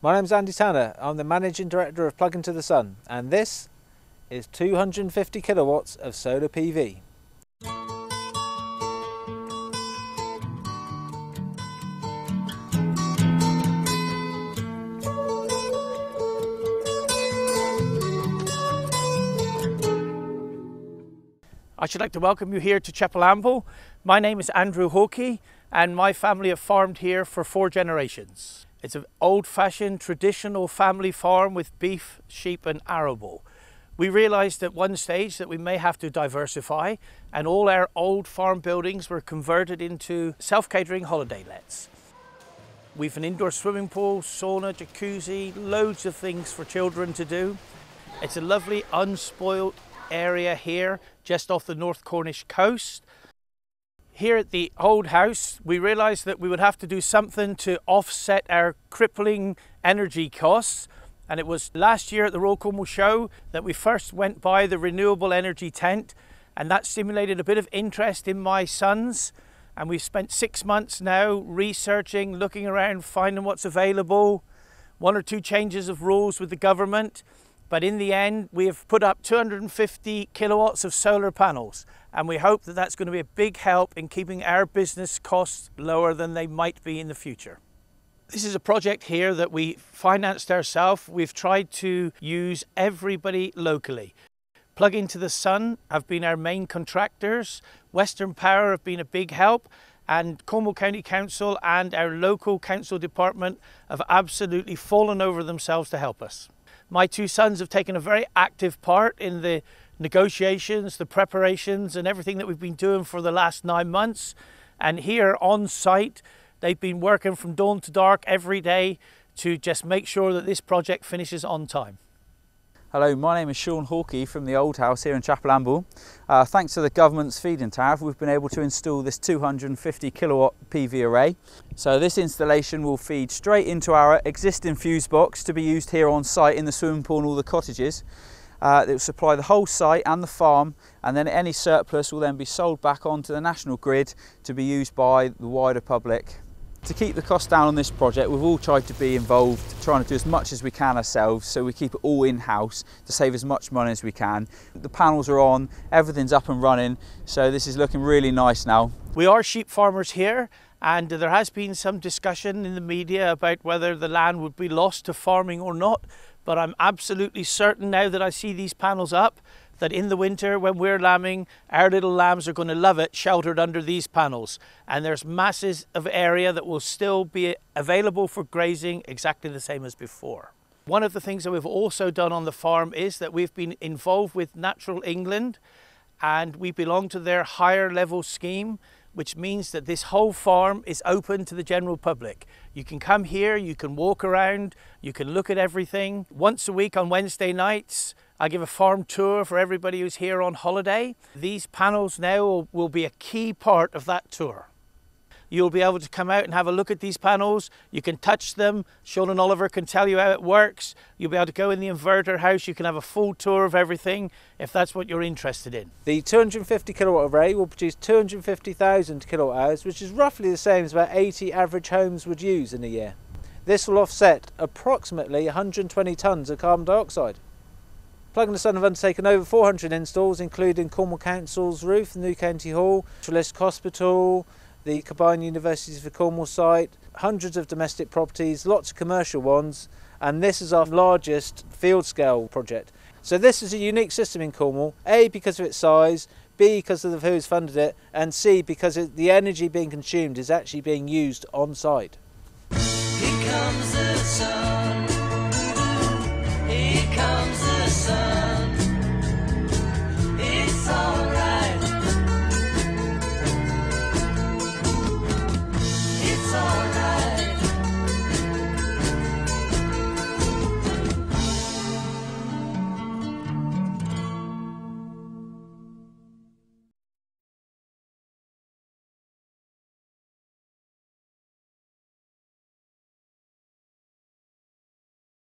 My name's Andy Tanner. I'm the Managing Director of Plug into the Sun and this is 250 kilowatts of solar PV. I should like to welcome you here to Chapel Amble. My name is Andrew Hawkey and my family have farmed here for four generations. It's an old-fashioned traditional family farm with beef, sheep and arable. We realised at one stage that we may have to diversify and all our old farm buildings were converted into self-catering holiday lets. We've an indoor swimming pool, sauna, jacuzzi, loads of things for children to do. It's a lovely unspoilt area here just off the North Cornish coast. Here at the Olde House, we realised that we would have to do something to offset our crippling energy costs. And it was last year at the Royal Cornwall Show that we first went by the renewable energy tent, and that stimulated a bit of interest in my sons. And we've spent six months now researching, looking around, finding what's available, one or two changes of rules with the government. But in the end, we have put up 250 kilowatts of solar panels, and we hope that that's going to be a big help in keeping our business costs lower than they might be in the future. This is a project here that we financed ourselves. We've tried to use everybody locally. Plug into the Sun have been our main contractors. Western Power have been a big help and Cornwall County Council and our local council department have absolutely fallen over themselves to help us. My two sons have taken a very active part in the negotiations, the preparations and everything that we've been doing for the last nine months. And here on site, they've been working from dawn to dark every day to just make sure that this project finishes on time. Hello, my name is Sean Hawkey from the Olde House here in Chapel Amble. Uh, thanks to the government's feed-in tariff, we've been able to install this 250 kilowatt PV array. So this installation will feed straight into our existing fuse box to be used here on site in the swimming pool and all the cottages. Uh, it will supply the whole site and the farm and then any surplus will then be sold back onto the national grid to be used by the wider public to keep the cost down on this project, we've all tried to be involved, trying to do as much as we can ourselves, so we keep it all in-house to save as much money as we can. The panels are on, everything's up and running, so this is looking really nice now. We are sheep farmers here, and there has been some discussion in the media about whether the land would be lost to farming or not, but I'm absolutely certain now that I see these panels up that in the winter when we're lambing, our little lambs are going to love it sheltered under these panels. And there's masses of area that will still be available for grazing exactly the same as before. One of the things that we've also done on the farm is that we've been involved with Natural England and we belong to their higher level scheme which means that this whole farm is open to the general public. You can come here, you can walk around, you can look at everything. Once a week on Wednesday nights, I give a farm tour for everybody who's here on holiday. These panels now will be a key part of that tour. You'll be able to come out and have a look at these panels. You can touch them. Sean and Oliver can tell you how it works. You'll be able to go in the inverter house. You can have a full tour of everything if that's what you're interested in. The 250 kilowatt array will produce 250,000 kilowatt hours, which is roughly the same as about 80 average homes would use in a year. This will offset approximately 120 tonnes of carbon dioxide. Plug into the Sun have undertaken over 400 installs, including Cornwall Council's roof, New County Hall, Treliske Hospital, the Combined Universities for Cornwall site, hundreds of domestic properties, lots of commercial ones, and this is our largest field scale project. So this is a unique system in Cornwall, A because of its size, B because of who's funded it, and C because the energy being consumed is actually being used on site.